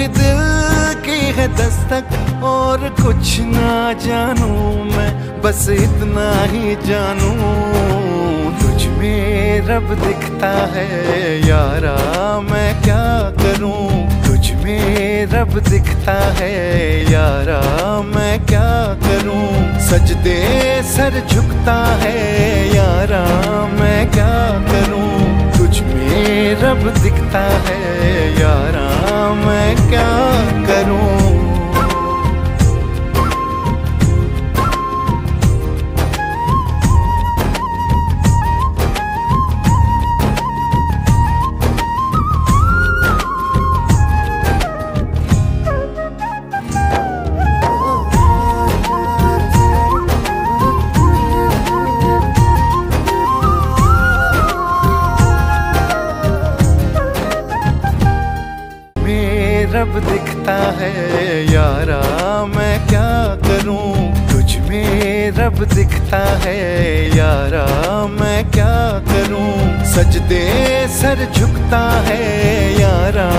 ही दिल की है दस्तक, और कुछ ना जानू मैं, बस इतना ही जानू। तुझ में रब दिखता है, यारा मैं क्या करूँ? तुझ में रब दिखता है, यारा मैं क्या करूँ? सजदे सर झुकता है, यारा मैं क्या करूँ? तुझ में रब दिखता है, यारा मैं क्या रब दिखता है, यारा मैं क्या करूँ? तुझ में रब दिखता है, यारा मैं क्या करूँ? सजदे सर झुकता है, यारा